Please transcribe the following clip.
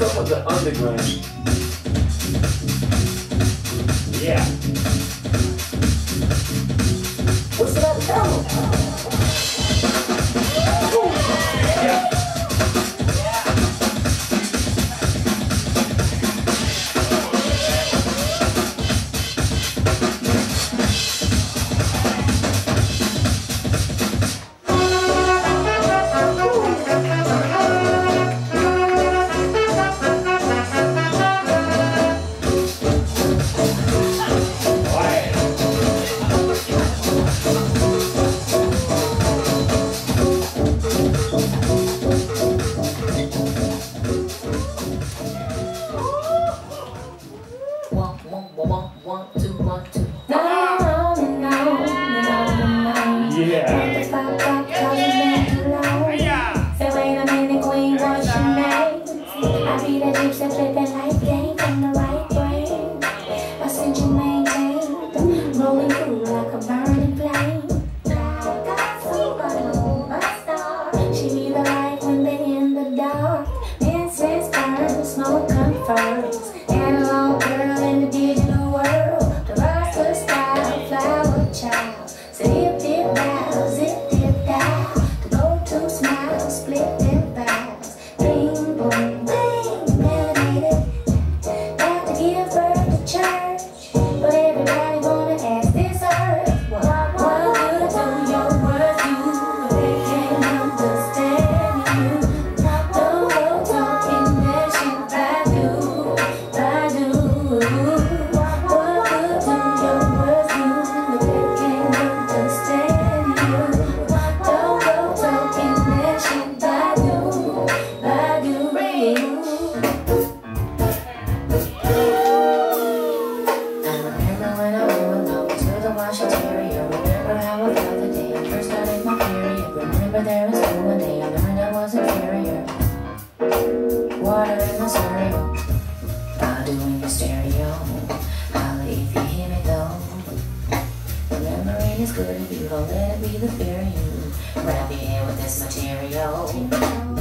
what's up the underground? Yeah. One, one, one, two, one, two. No, no, no, no, no. Yeah. Stop, stop, calling me alone. Say, wait a minute, queen, what's your name? I be the gypsy flipping like game from the right brain. I send you maintain, rolling through like a burning flame. Got somebody Remember there was one day I learned I was inferior. Water in my cereal, Badu in your stereo. Holla if you hear me though. Remembering is good if you don't let it be the fear you. Wrap your head with this material.